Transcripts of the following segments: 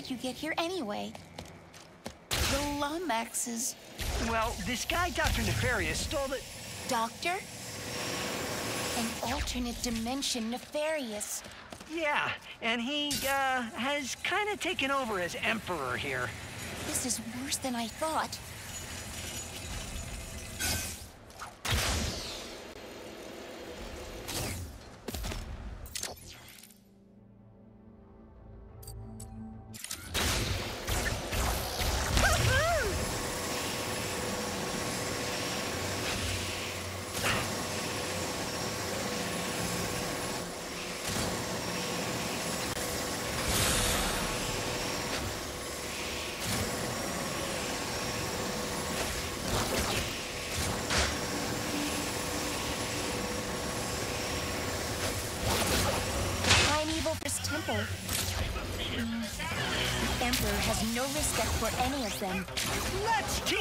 did you get here anyway? The Lombaxes. Well, this guy, Dr. Nefarious, stole the... Doctor? An alternate dimension Nefarious. Yeah, and he, uh, has kind of taken over as Emperor here. This is worse than I thought.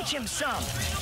Teach him some!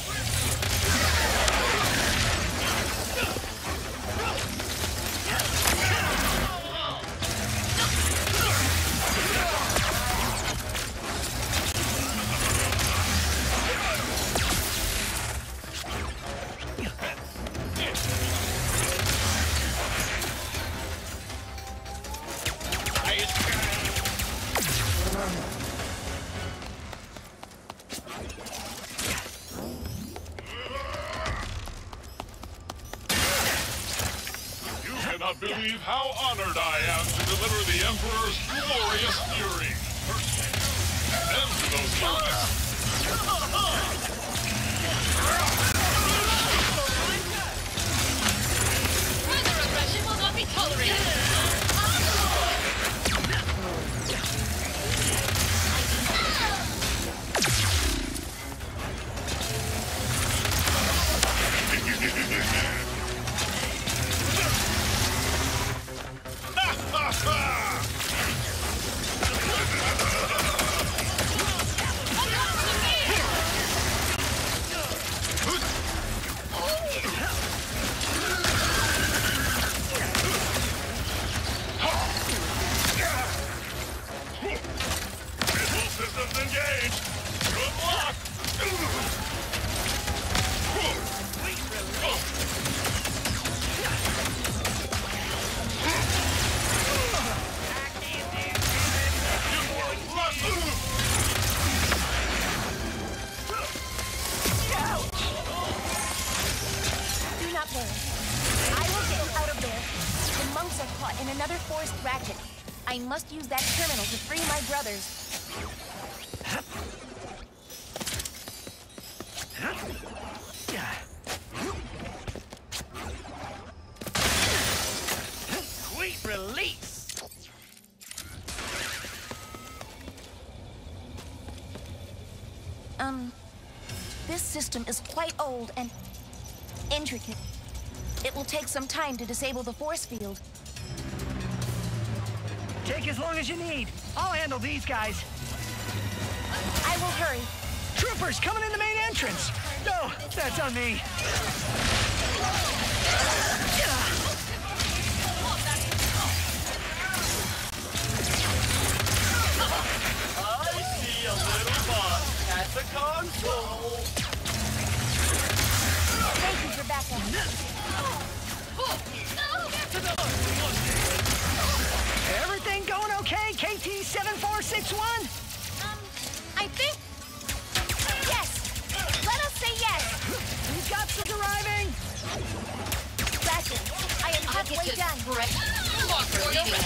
How honored old and intricate. It will take some time to disable the force field. Take as long as you need. I'll handle these guys. I will hurry. Troopers coming in the main entrance! No, that's on me. Everything going okay, KT-7461? Um, I think... Yes! Let us say yes! We've got some arriving! Ratchet, I am halfway you done. right. Lock for leaving.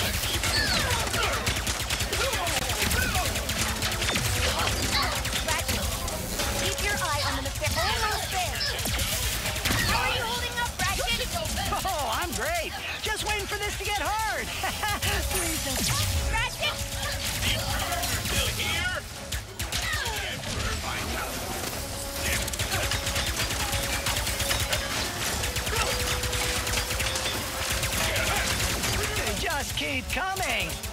Ratchet, keep your eye on the nefar- Almost there! How are you holding up, Ratchet? Oh, I'm great. Just waiting for this to get hard. Please don't. Ratchet! Still here? They just keep coming.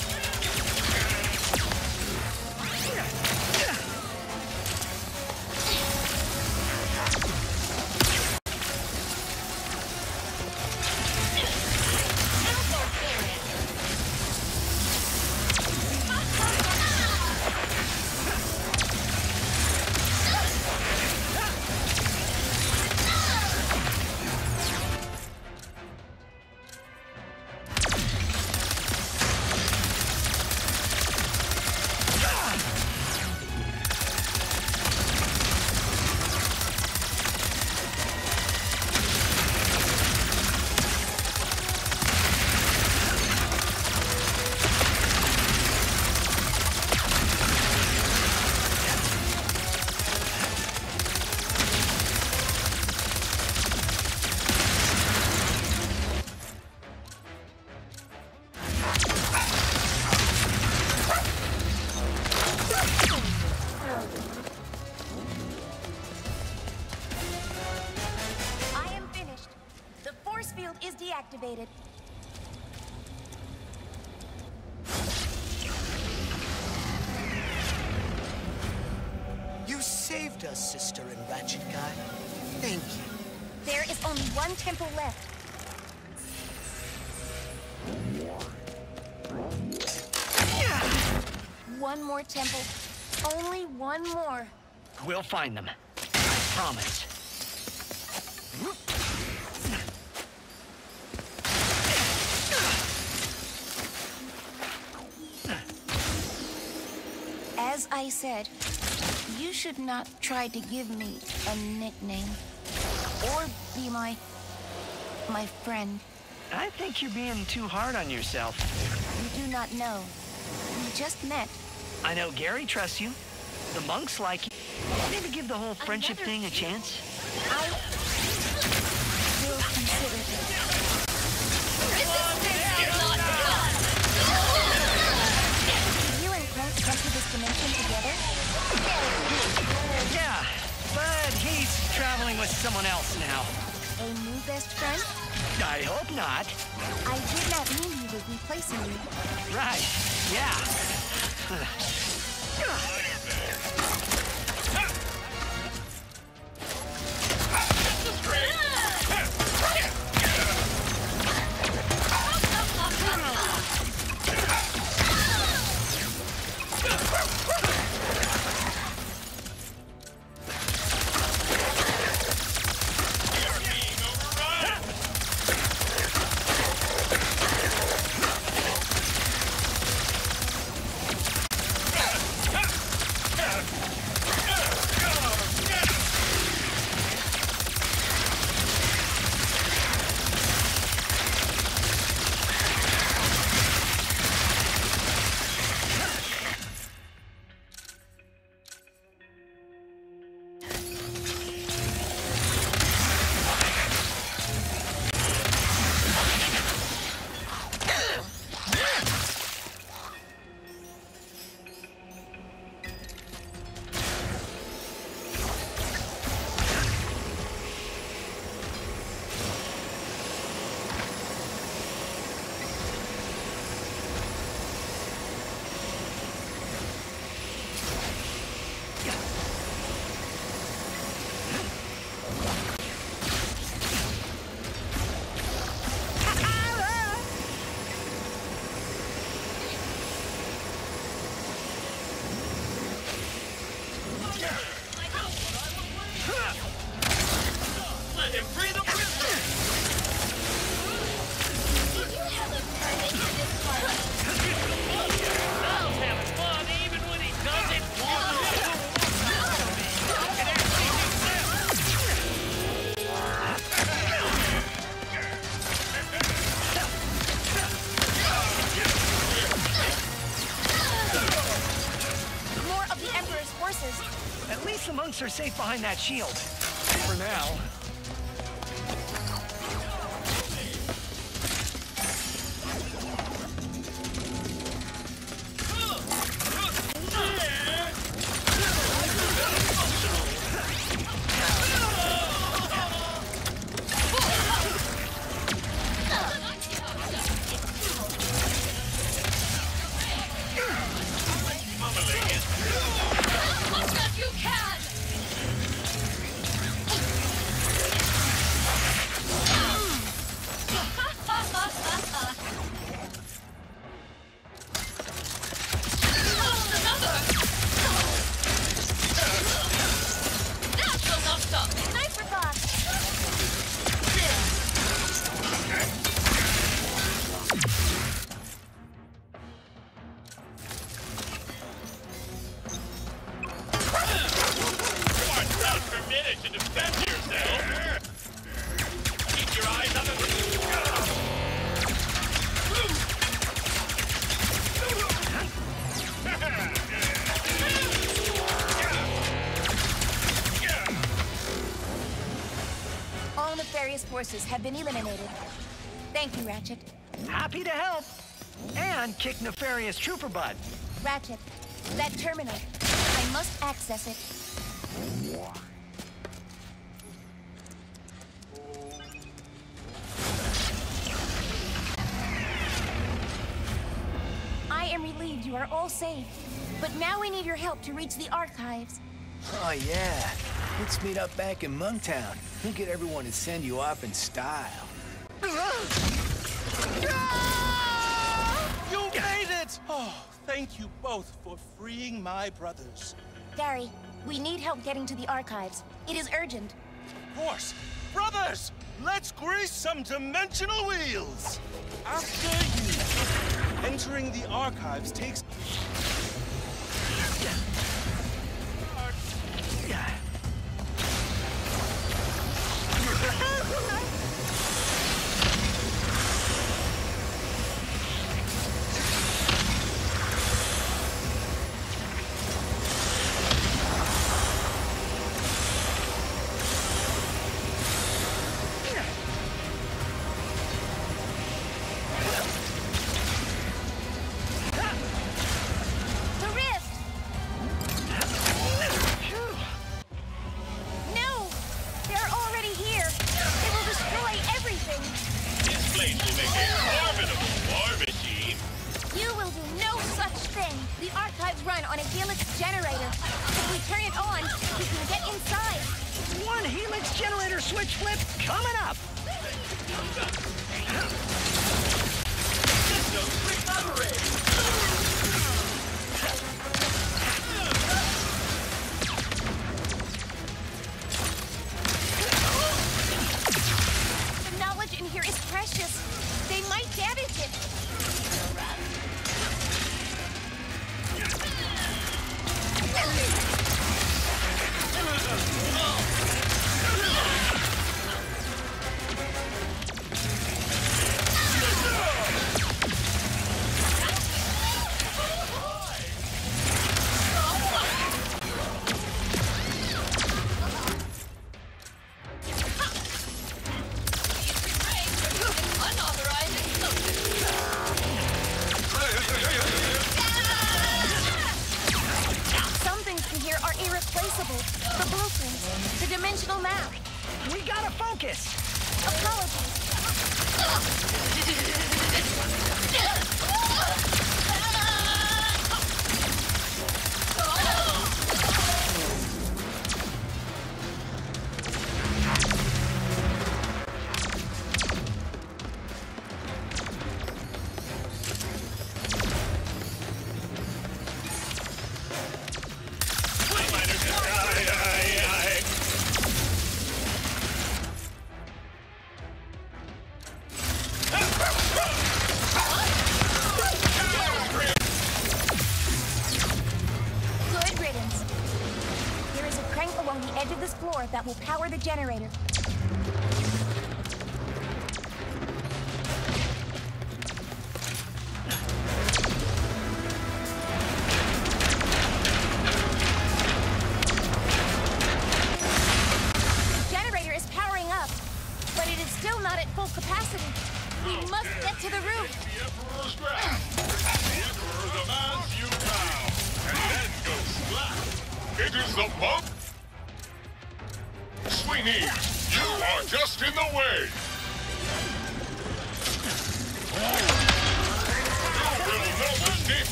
Saved us, Sister and Ratchet Guy. Thank you. There is only one temple left. One more temple. Only one more. We'll find them. I promise. As I said, you should not try to give me a nickname. Or be my... my friend. I think you're being too hard on yourself. You do not know. We just met. I know Gary trusts you. The monks like you. Maybe give the whole friendship Another thing a chance. I will consider you and Clank this dimension together? Yeah, but he's traveling with someone else now. A new best friend? I hope not. I did not mean he was replacing you. Right, yeah. safe behind that shield. For now. been eliminated. Thank you, Ratchet. Happy to help. And kick nefarious trooper butt. Ratchet, that terminal. I must access it. I am relieved you are all safe. But now we need your help to reach the archives. Oh, yeah. Let's meet up back in Mungtown. We'll get everyone to send you off in style. You made it! Oh, thank you both for freeing my brothers. Gary, we need help getting to the archives. It is urgent. Of course. Brothers, let's grease some dimensional wheels! After you, entering the archives takes... The archives run on a helix generator. If we turn it on, we can get inside. One helix generator switch flip coming up. The knowledge in here is precious. They might damage it. Unauthorized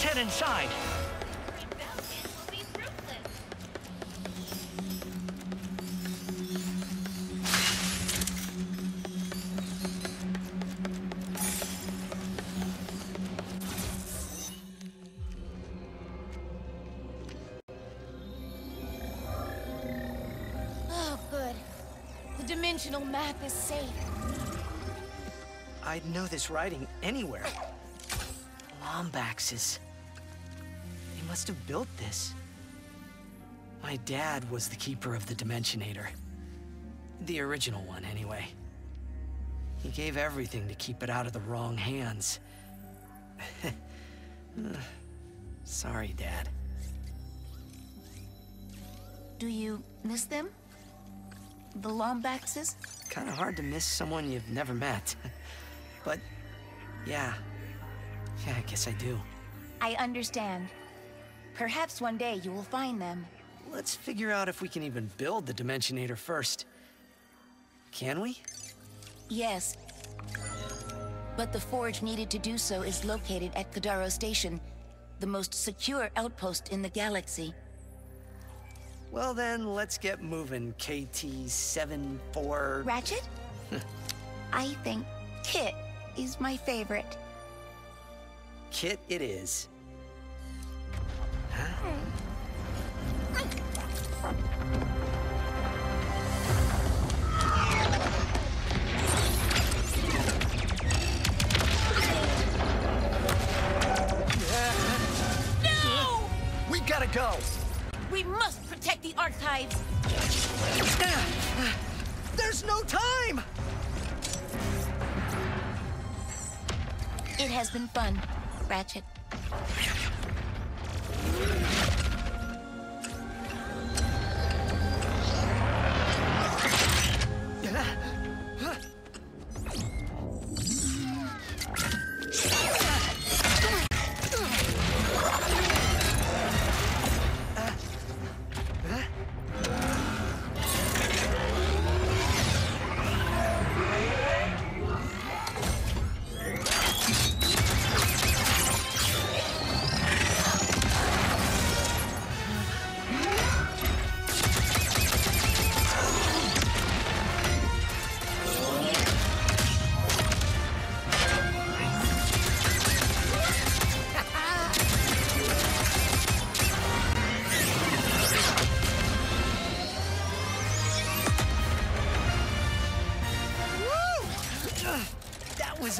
Let's head inside. Rebellion will be fruitless. Oh, good. The dimensional map is safe. I'd know this writing anywhere. Lombaxes. Must have built this. My dad was the keeper of the Dimensionator. The original one, anyway. He gave everything to keep it out of the wrong hands. Sorry, Dad. Do you miss them? The Lombaxes? Kinda hard to miss someone you've never met. but, yeah. Yeah, I guess I do. I understand. Perhaps one day you will find them. Let's figure out if we can even build the Dimensionator first. Can we? Yes. But the forge needed to do so is located at Kadaro Station, the most secure outpost in the galaxy. Well then, let's get moving, KT-74... Ratchet? I think Kit is my favorite. Kit it is. No! We gotta go! We must protect the archives! There's no time! It has been fun, Ratchet.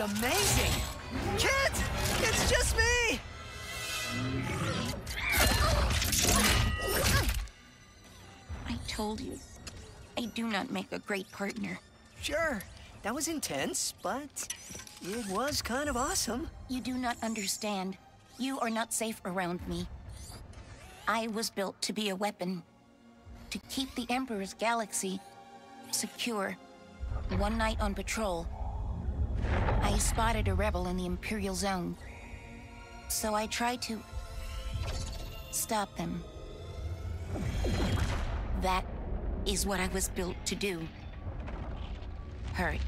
Amazing! Kit! It's just me! I told you, I do not make a great partner. Sure, that was intense, but it was kind of awesome. You do not understand. You are not safe around me. I was built to be a weapon. To keep the Emperor's galaxy secure. One night on patrol, I spotted a rebel in the Imperial Zone. So I tried to stop them. That is what I was built to do. Hurt.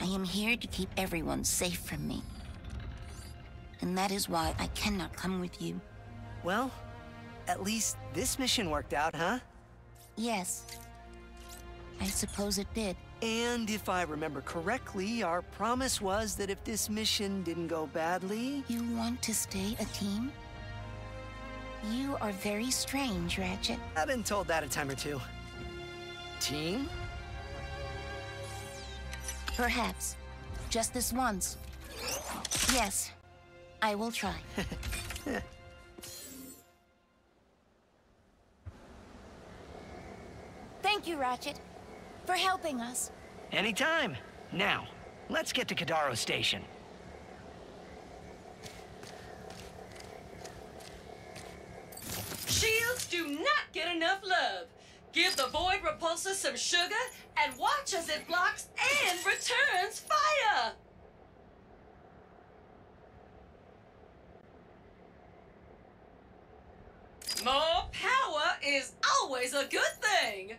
I am here to keep everyone safe from me. And that is why I cannot come with you. Well, at least this mission worked out, huh? Yes. I suppose it did. And if I remember correctly, our promise was that if this mission didn't go badly, You want to stay a team? You are very strange, Ratchet. I've been told that a time or two. Team? Perhaps. Just this once. Yes. I will try. Thank you, Ratchet, for helping us. Anytime. Now, let's get to Kadaro Station. Shields do not get enough love. Give the Void Repulsor some sugar, and watch as it blocks and returns fire! More power is always a good thing!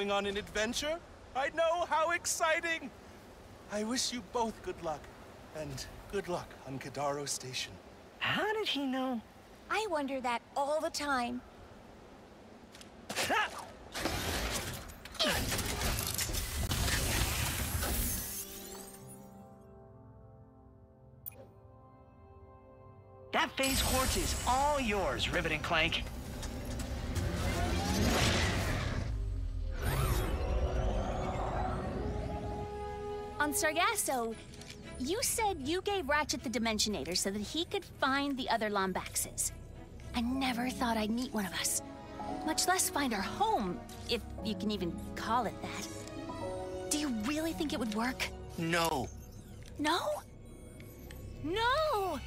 Going on an adventure? I know how exciting! I wish you both good luck. And good luck on Kadaro Station. How did he know? I wonder that all the time. That phase quartz is all yours, Rivet and Clank. On Sargasso, you said you gave Ratchet the Dimensionator so that he could find the other Lombaxes. I never thought I'd meet one of us. Much less find our home, if you can even call it that. Do you really think it would work? No. No? No!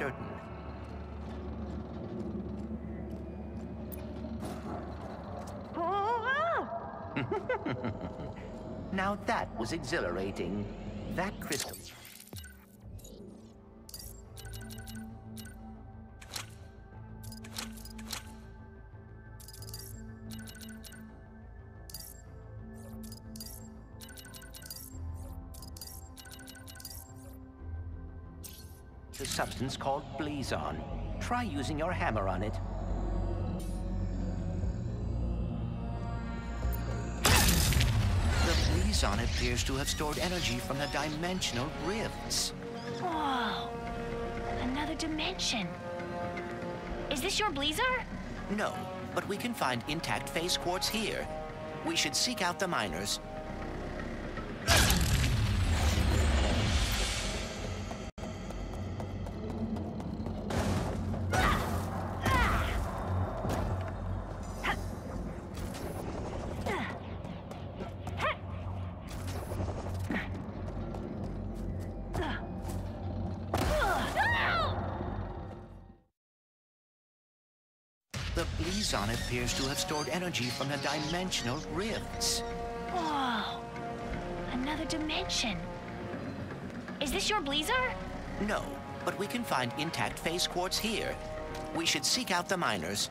Am uncertain. now that was exhilarating. That crystal. Substance called Blizon. Try using your hammer on it. The Blizon appears to have stored energy from the dimensional rifts. Whoa! Another dimension. Is this your Blizar? No, but we can find intact phase quartz here. We should seek out the miners. Appears to have stored energy from the dimensional rifts. Whoa! Another dimension. Is this your Blizar? No, but we can find intact phase quartz here. We should seek out the miners.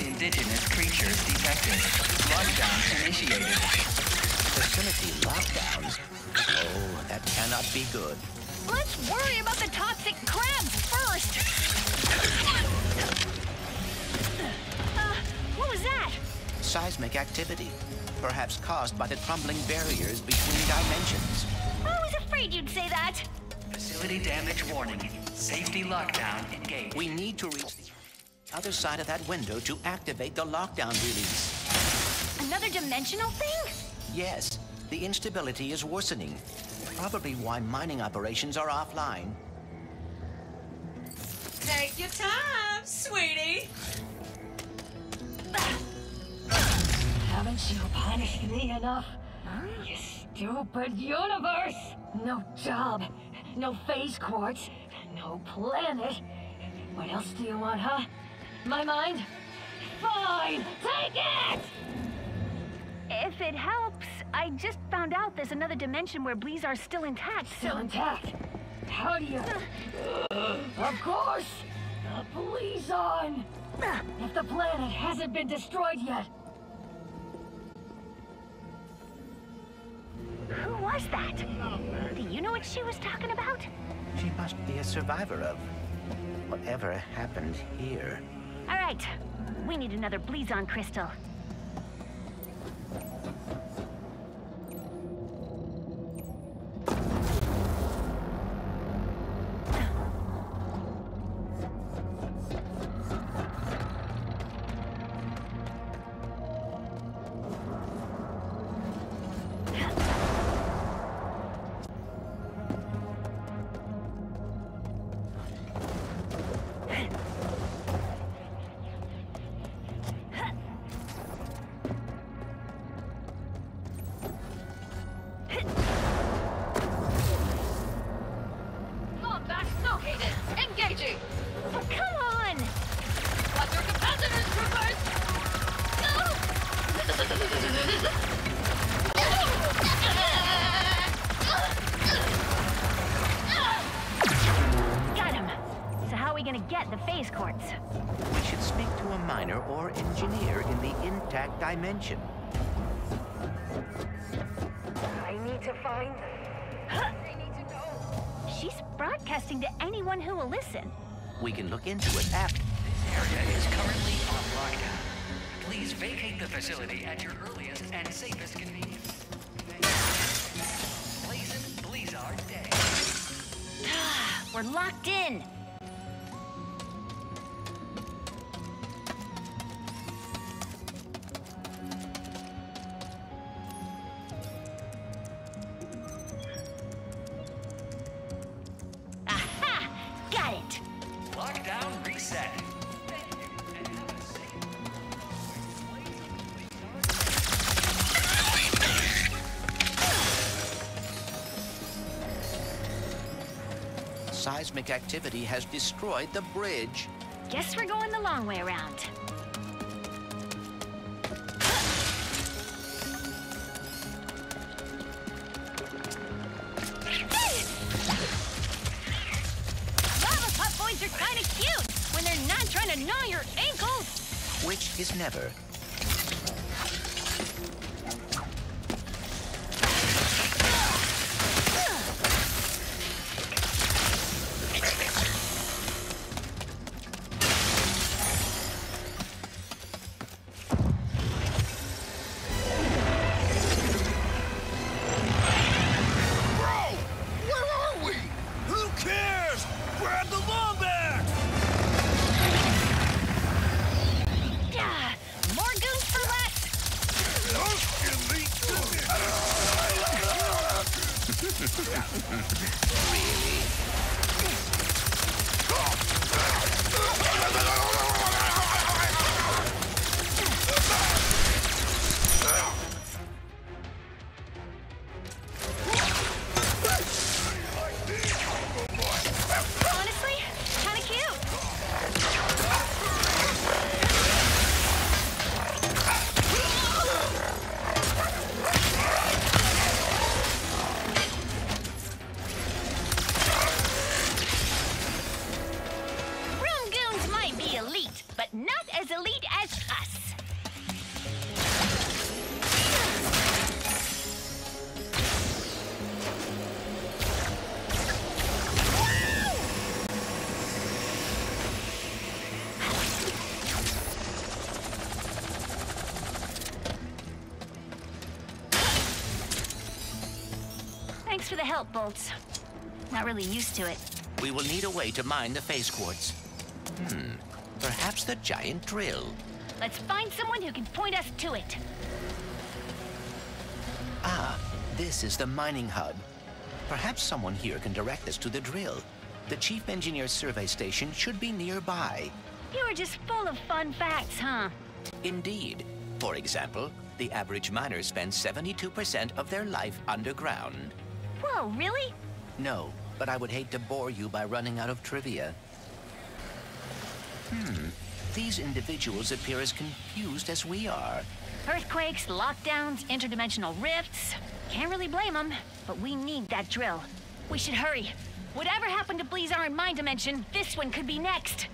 Indigenous creatures detected. Lockdown initiated. Facility lockdowns. Oh, that cannot be good. Let's worry about the toxic crabs first! Uh, what was that? Seismic activity. Perhaps caused by the crumbling barriers between dimensions. I was afraid you'd say that. Facility damage warning. Safety lockdown engaged. We need to reach the other side of that window to activate the lockdown release. Another dimensional thing? Yes, the instability is worsening. Probably why mining operations are offline. Take your time, sweetie. Haven't you punished me enough? You stupid universe! No job, no phase quartz, no planet. What else do you want, huh? My mind? Fine, take it! If it helps, I just found out there's another dimension where Blizar's still intact. so- Still intact. How do you... Uh. of course! The police on! If the planet hasn't been destroyed yet, Who was that? Do you know what she was talking about? She must be a survivor of whatever happened here. All right, we need another Blizon crystal. Seismic activity has destroyed the bridge. Guess we're going the long way around. Lava pup boys are kind of cute when they're not trying to gnaw your ankles. Which is never. Thanks for the help, Bolts. Not really used to it. We will need a way to mine the phase quartz. Hmm. Perhaps the giant drill. Let's find someone who can point us to it. Ah, this is the mining hub. Perhaps someone here can direct us to the drill. The Chief Engineer's survey station should be nearby. You are just full of fun facts, huh? Indeed. For example, the average miner spends 72% of their life underground. Whoa, really? No, but I would hate to bore you by running out of trivia. Hmm. These individuals appear as confused as we are. Earthquakes, lockdowns, interdimensional rifts. Can't really blame them, but we need that drill. We should hurry. Whatever happened to Blizar in my dimension, this one could be next.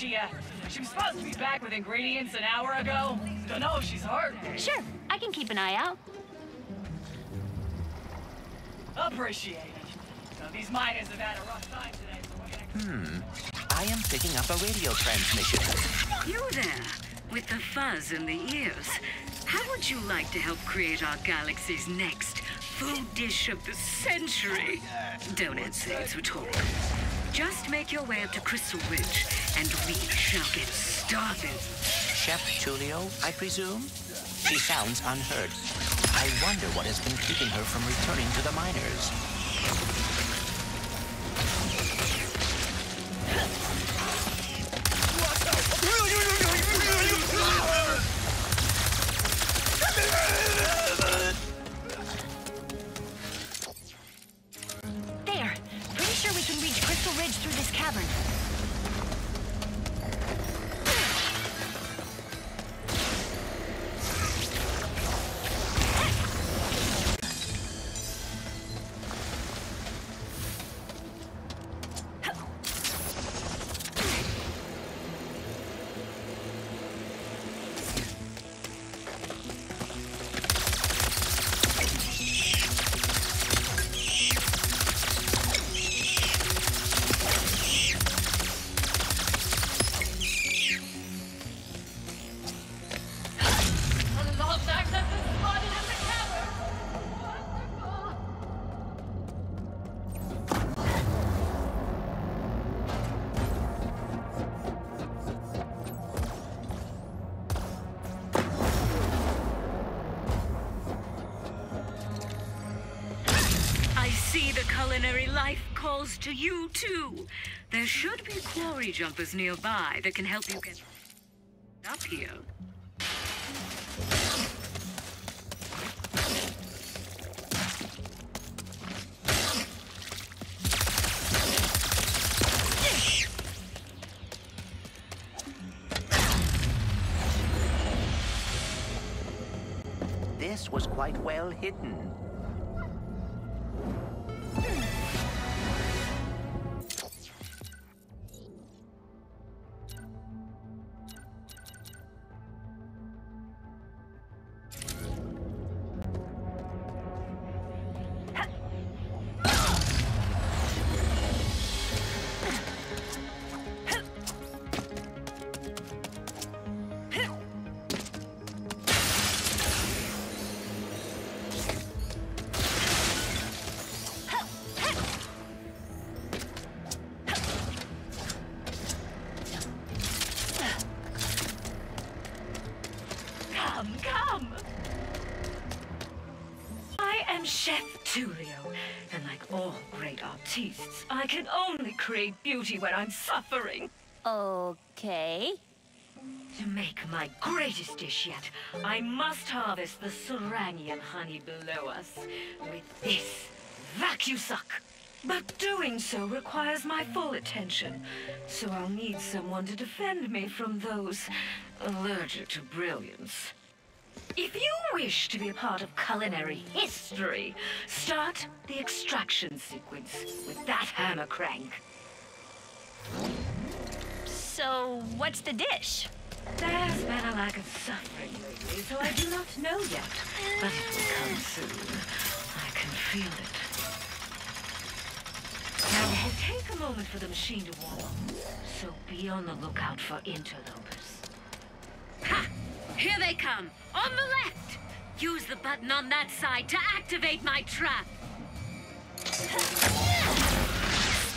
She, uh, she was supposed to be back with ingredients an hour ago. Don't know if she's hurt. Sure, I can keep an eye out. Appreciate it. Uh, these miners have had a rough time today, so we're gonna... Hmm. I am picking up a radio transmission. You there, with the fuzz in the ears. How would you like to help create our galaxy's next food dish of the century? Don't answer, it's rhetorical. Just make your way up to Crystal Ridge, and we shall get started. Chef Tulio, I presume? She sounds unhurt. I wonder what has been keeping her from returning to the miners. Through this cavern. To you, too. There should be quarry jumpers nearby that can help you get Tulio, and like all great artistes, I can only create beauty when I'm suffering. Okay. To make my greatest dish yet, I must harvest the Sarangian honey below us with this vacusuck. But doing so requires my full attention, so I'll need someone to defend me from those allergic to brilliance. If you wish to be a part of culinary history, start the extraction sequence with that hammer crank. So, what's the dish? There's been a lack of suffering lately, so I do not know yet. But it will come soon. I can feel it. Now, it will take a moment for the machine to warm up, so be on the lookout for interlopers. Ha! Here they come! On the left! Use the button on that side to activate my trap.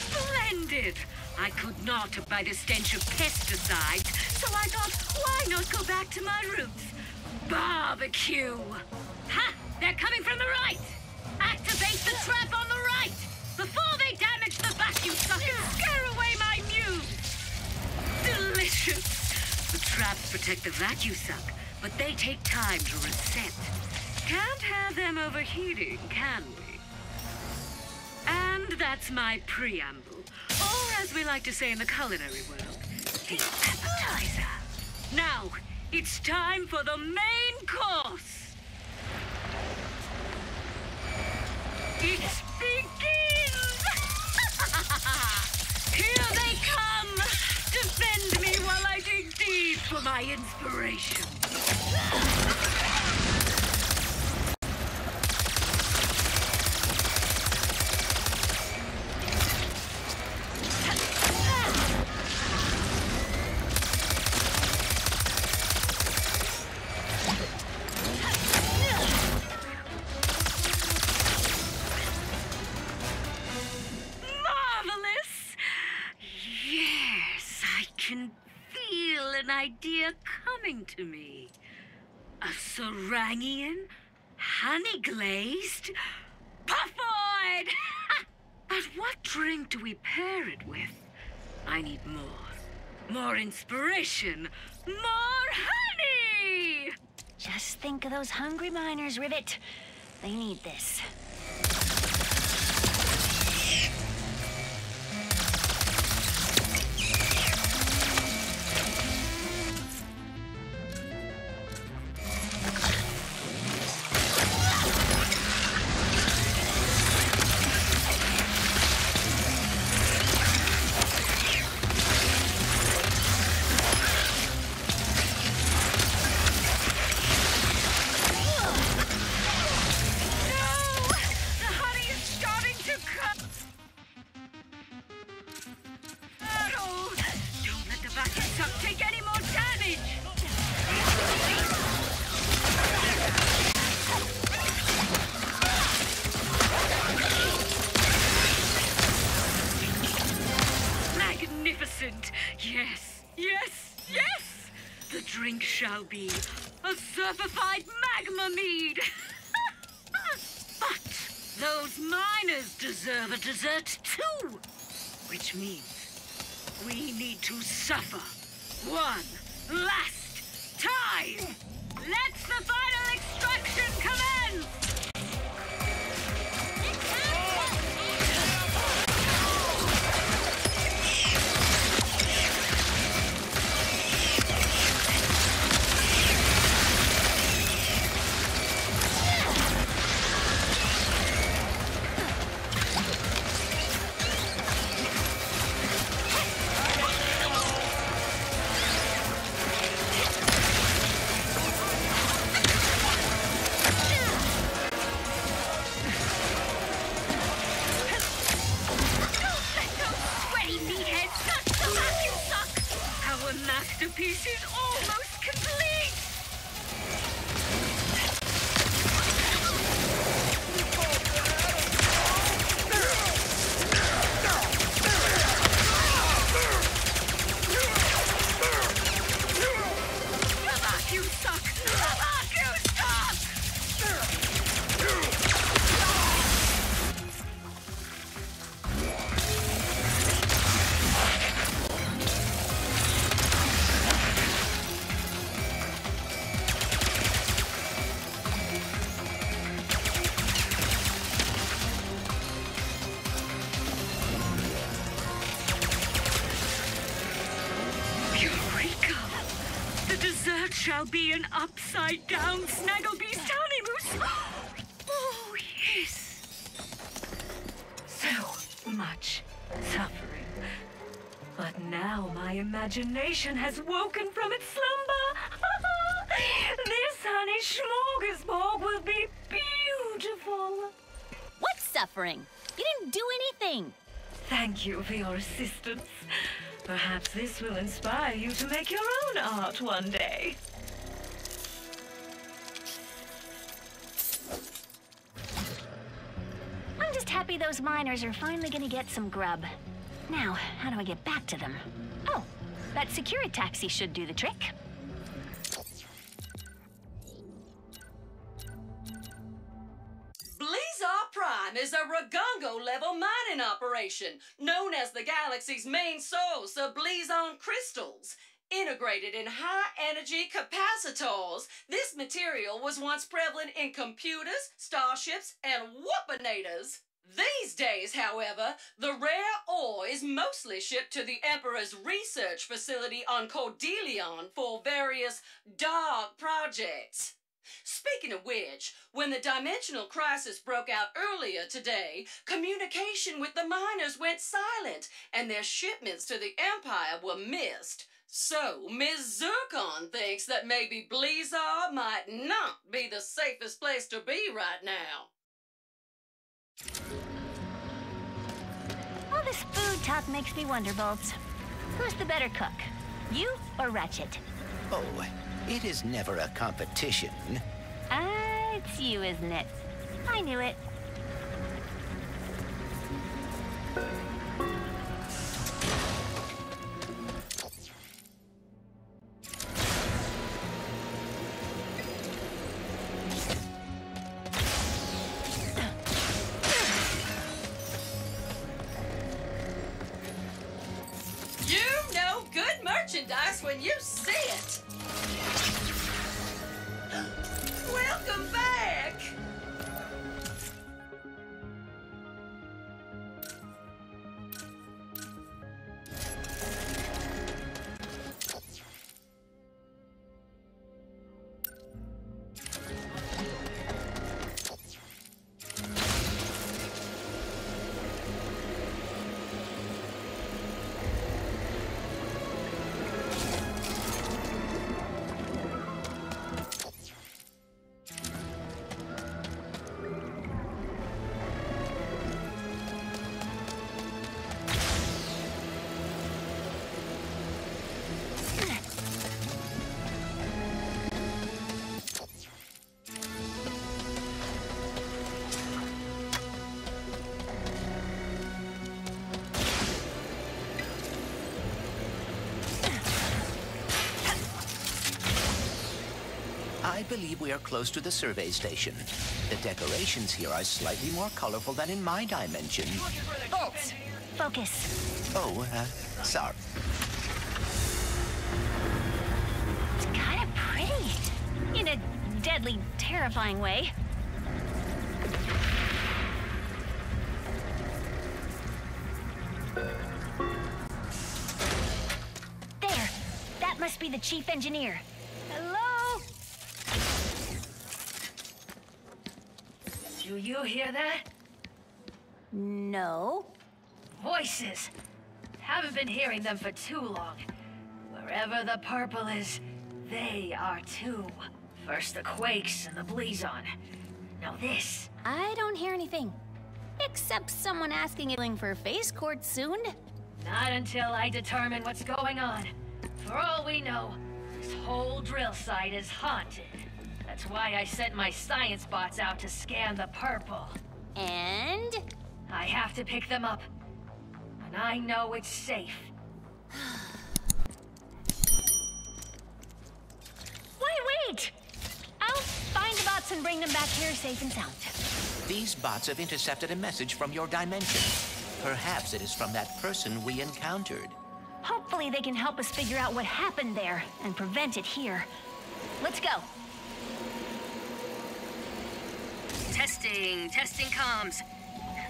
Splendid! I could not abide the stench of pesticides, so I thought, why not go back to my roots? Barbecue! Ha! They're coming from the right! Activate the trap on the right! Before they damage the vacuum suck and scare away my muse! Delicious! Traps protect the vacuum suck, but they take time to reset. Can't have them overheating, can we? And that's my preamble. Or as we like to say in the culinary world, the appetizer. Now, it's time for the main course. It begins! Here they come! Defend me while I dig deep for my inspiration. To me. A Sarangian, honey glazed, puffoid! but what drink do we pair it with? I need more. More inspiration. More honey! Just think of those hungry miners, Rivet. They need this. Too. Which means we need to suffer upside down Snagglebeast honey mousse! Oh, yes! So much suffering. But now my imagination has woken from its slumber. this honey smorgasbord will be beautiful. What suffering? You didn't do anything. Thank you for your assistance. Perhaps this will inspire you to make your own art one day. Happy those miners are finally gonna get some grub. Now, how do I get back to them? Oh, that security taxi should do the trick. Blizar Prime is a Ragongo level mining operation known as the galaxy's main source of Blizon crystals. Integrated in high energy capacitors, this material was once prevalent in computers, starships, and weaponators. These days, however, the rare ore is mostly shipped to the Emperor's research facility on Cordelion for various dark projects. Speaking of which, when the dimensional crisis broke out earlier today, communication with the miners went silent and their shipments to the Empire were missed. So, Ms. Zurkon thinks that maybe Blizar might not be the safest place to be right now. All this food talk makes me wonder, Bolts. Who's the better cook? You or Ratchet? Oh, it is never a competition. Ah, it's you, isn't it? I knew it. Believe we are close to the survey station. The decorations here are slightly more colorful than in my dimension. Bolts, focus. Oh, uh, sorry. It's kind of pretty. In a deadly, terrifying way. Been hearing them for too long. Wherever the purple is, they are too. First the Quakes and the Blizon. Now this. I don't hear anything. Except someone asking it for phase quartz soon. Not until I determine what's going on. For all we know, this whole drill site is haunted. That's why I sent my science bots out to scan the purple. And? I have to pick them up. And I know it's safe. Wait, wait! I'll find the bots and bring them back here safe and sound. These bots have intercepted a message from your dimension. Perhaps it is from that person we encountered. Hopefully they can help us figure out what happened there and prevent it here. Let's go. Testing, testing comms.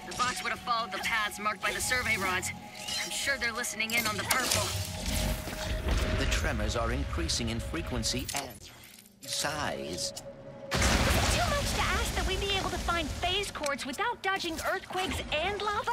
The bots would have followed the paths marked by the survey rods. I'm sure they're listening in on the purple. The tremors are increasing in frequency and size. Too much to ask that we be able to find phase quartz without dodging earthquakes and lava?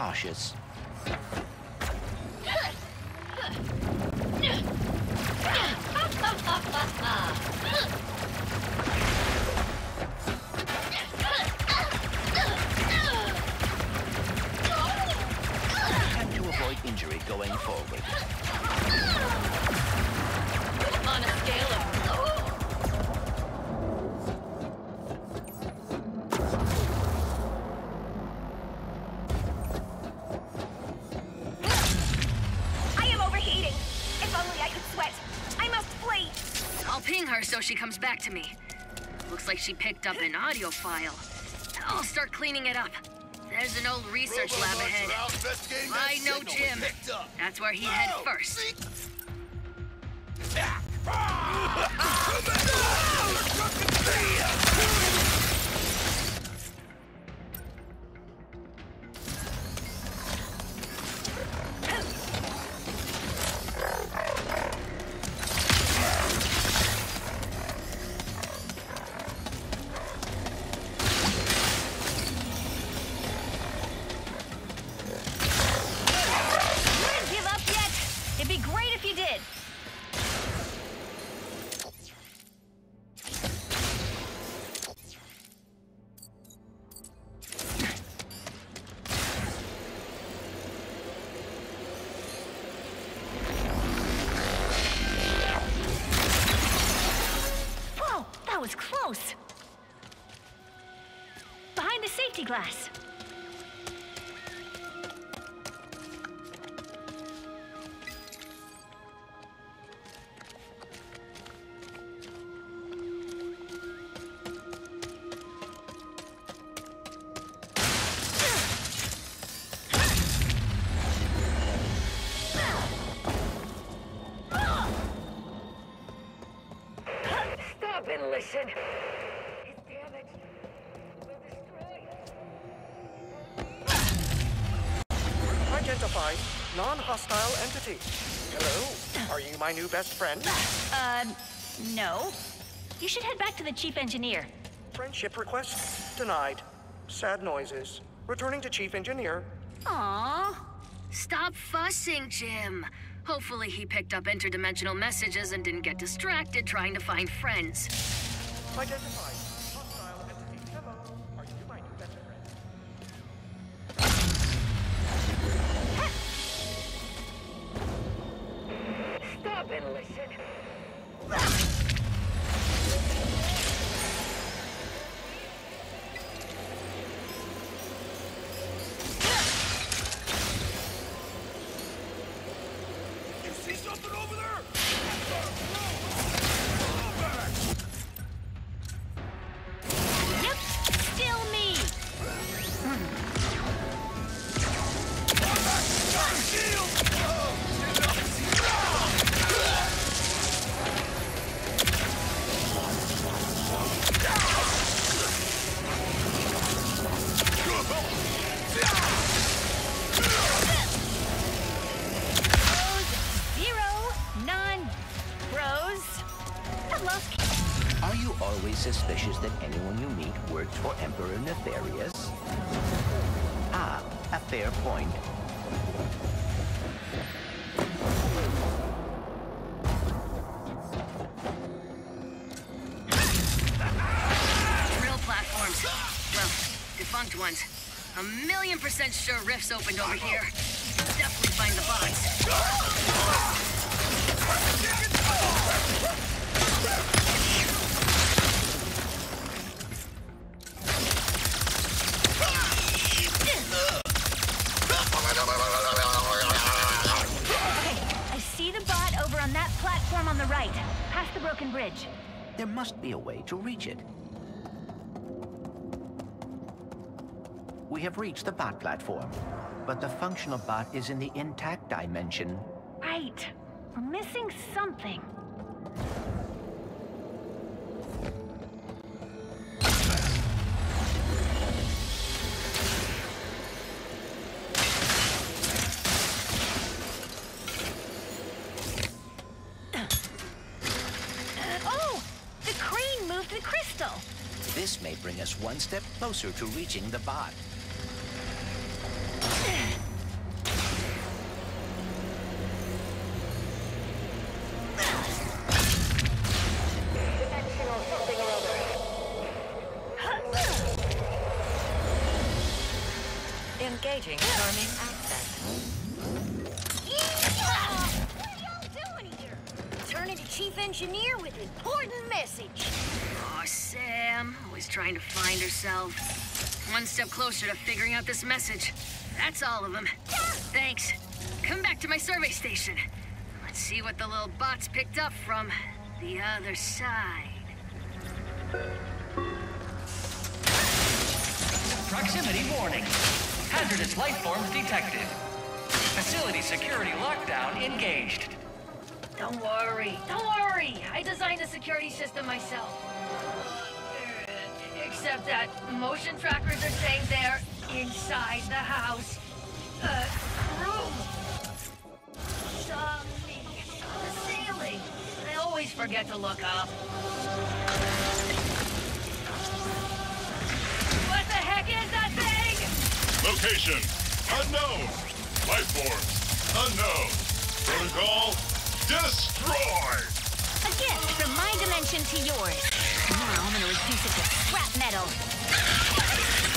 Cautious. Injury going forward. She picked up an audio file. I'll start cleaning it up. There's an old research lab ahead. I know Jim. That's where he head first. Wouldn't Hello, are you my new best friend? Uh, no. You should head back to the chief engineer. Friendship request denied. Sad noises. Returning to chief engineer. Aww. Stop fussing, Jim. Hopefully he picked up interdimensional messages and didn't get distracted trying to find friends. Identify sure rifts opened over here. We'll definitely find the bots. on the right, past the broken bridge. There must be a way to reach it. We have reached the bot platform, but the functional bot is in the intact dimension. Right. We're missing something. Oh! The crane moved the crystal! This may bring us one step closer to reaching the bot. One step closer to figuring out this message. That's all of them. Thanks. Come back to my survey station. Let's see what the little bots picked up from the other side. Proximity warning. Hazardous life forms detected. Facility security lockdown engaged. Don't worry. Don't worry. I designed the security system myself. Except that motion trackers are saying they're inside the house. Uh, room. Something. The ceiling. I always forget to look up. What the heck is that thing? Location unknown. Life forms unknown. Protocol destroy. A gift from my dimension to yours. Now I'm gonna reduce it to scrap metal.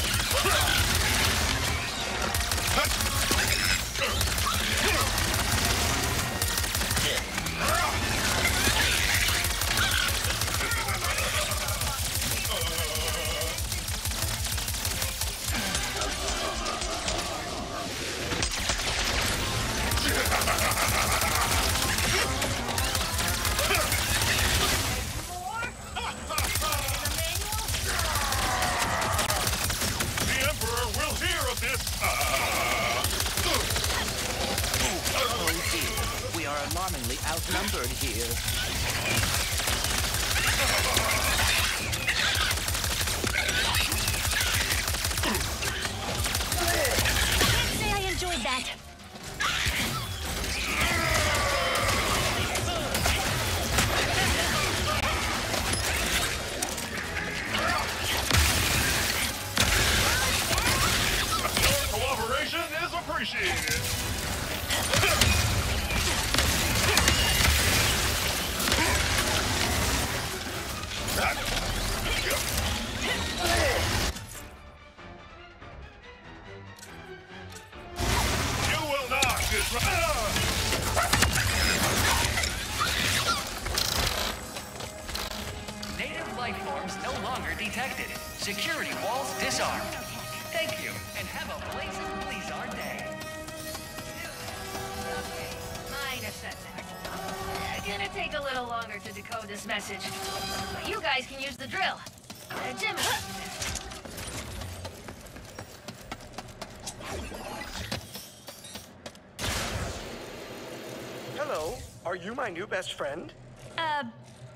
My new best friend? Uh,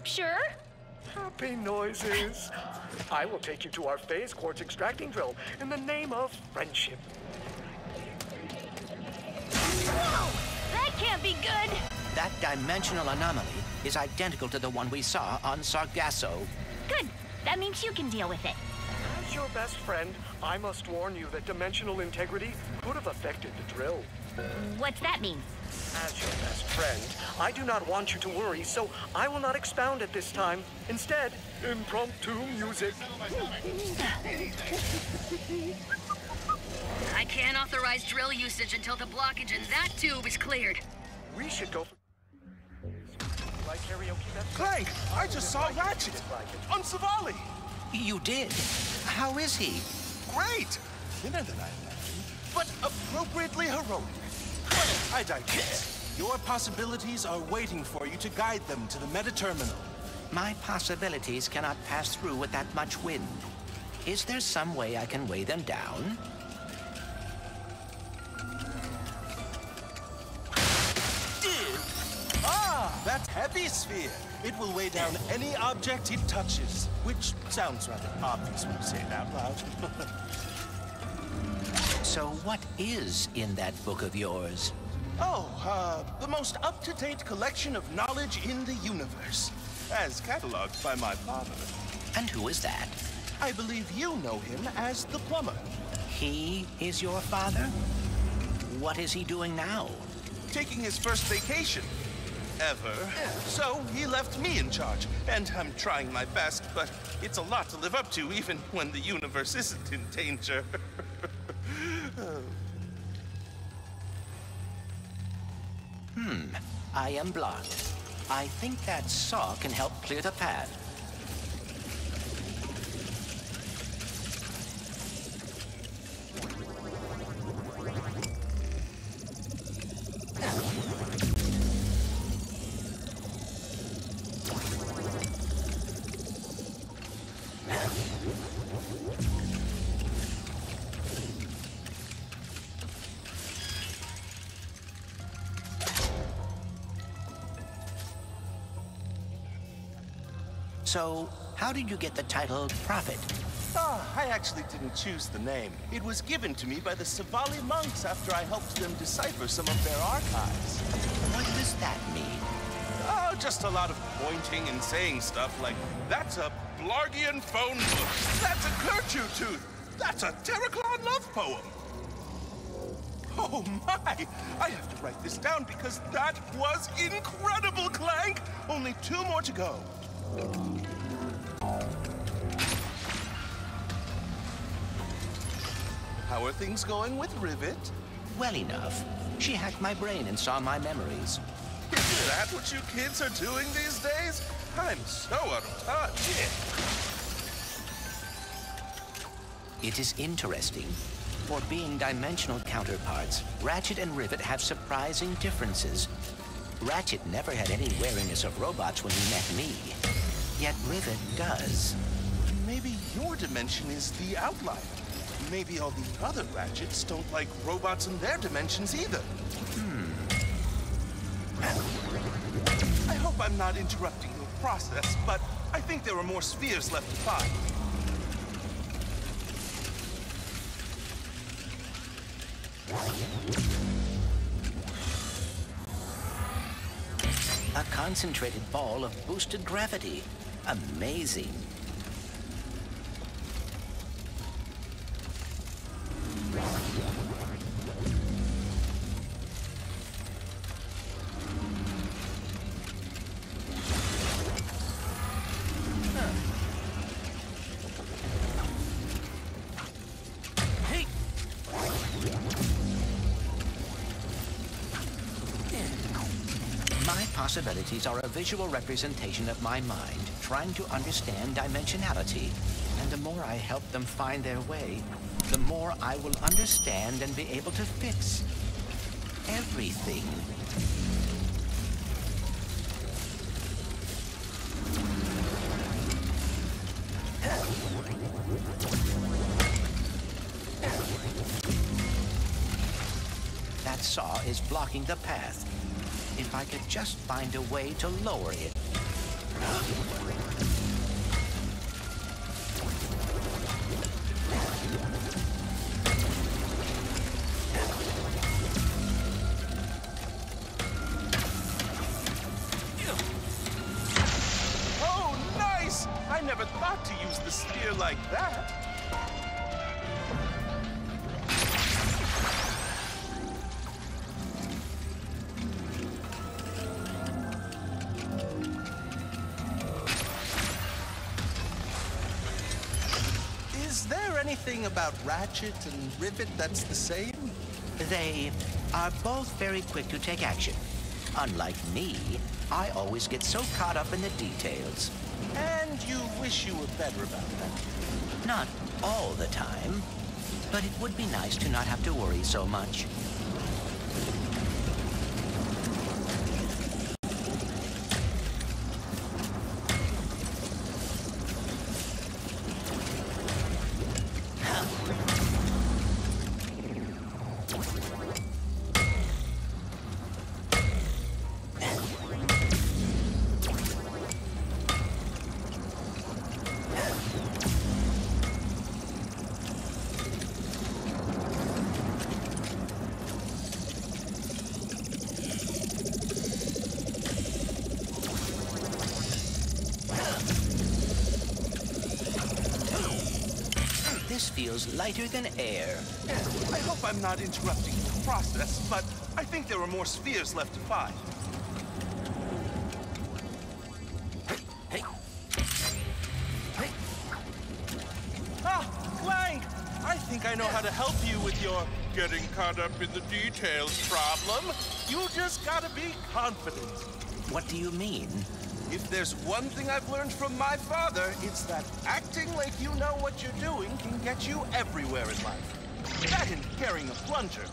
sure? Happy noises. I will take you to our phase quartz extracting drill in the name of friendship. Whoa! That can't be good! That dimensional anomaly is identical to the one we saw on Sargasso. Good. That means you can deal with it. As your best friend, I must warn you that dimensional integrity could have affected the drill. What's that mean? As your best friend, I do not want you to worry, so I will not expound at this time. Instead, impromptu music. I can't authorize drill usage until the blockage in that tube is cleared. We should go for... Like karaoke best Clank, I just saw Ratchet on Savali. You did? How is he? Great. Thinner than I imagined, but appropriately heroic. I digress. Your possibilities are waiting for you to guide them to the meta terminal. My possibilities cannot pass through with that much wind. Is there some way I can weigh them down? Ah, that heavy sphere. It will weigh down any object it touches, which sounds rather obvious when you say it out loud. so what is in that book of yours? Oh, uh, the most up-to-date collection of knowledge in the universe, as cataloged by my father. And who is that? I believe you know him as the plumber. He is your father? What is he doing now? Taking his first vacation. Ever. So he left me in charge, and I'm trying my best, but it's a lot to live up to even when the universe isn't in danger. Hmm, I am blocked. I think that saw can help clear the path. So, how did you get the title Prophet? Ah, I actually didn't choose the name. It was given to me by the Savali monks after I helped them decipher some of their archives. What does that mean? Oh, just a lot of pointing and saying stuff like, that's a Blargian phone book. That's a Kerchu tooth. That's a Terraclon love poem. Oh my! I have to write this down because that was incredible, Clank! Only two more to go. How are things going with Rivet? Well enough. She hacked my brain and saw my memories. Is that what you kids are doing these days? I'm so out of touch. It is interesting. For being dimensional counterparts, Ratchet and Rivet have surprising differences. Ratchet never had any wariness of robots when he met me. Yet Rivet does. Maybe your dimension is the outlier. Maybe all the other Ratchets don't like robots in their dimensions either. Hmm. I hope I'm not interrupting your process, but I think there are more spheres left to find. A concentrated ball of boosted gravity. Amazing. Possibilities are a visual representation of my mind, trying to understand dimensionality. And the more I help them find their way, the more I will understand and be able to fix everything. That saw is blocking the path. If I could just find a way to lower it. Ratchet and Rivet that's the same? They are both very quick to take action. Unlike me, I always get so caught up in the details. And you wish you were better about that. Not all the time, but it would be nice to not have to worry so much. Feels lighter than air. I hope I'm not interrupting the process, but I think there are more spheres left to find. Hey! Hey! Ah, Clank! I think I know how to help you with your getting caught up in the details problem. You just gotta be confident. What do you mean? If there's one thing I've learned from my father, it's that acting like you know what you're doing can get you everywhere in life. That and carrying a plunger.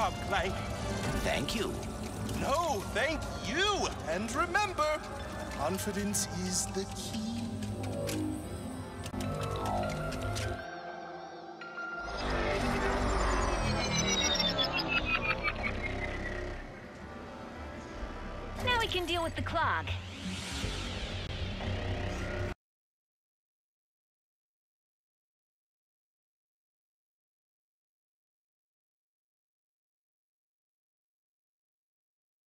Job, Clank. Thank you. No, thank you. And remember, confidence is the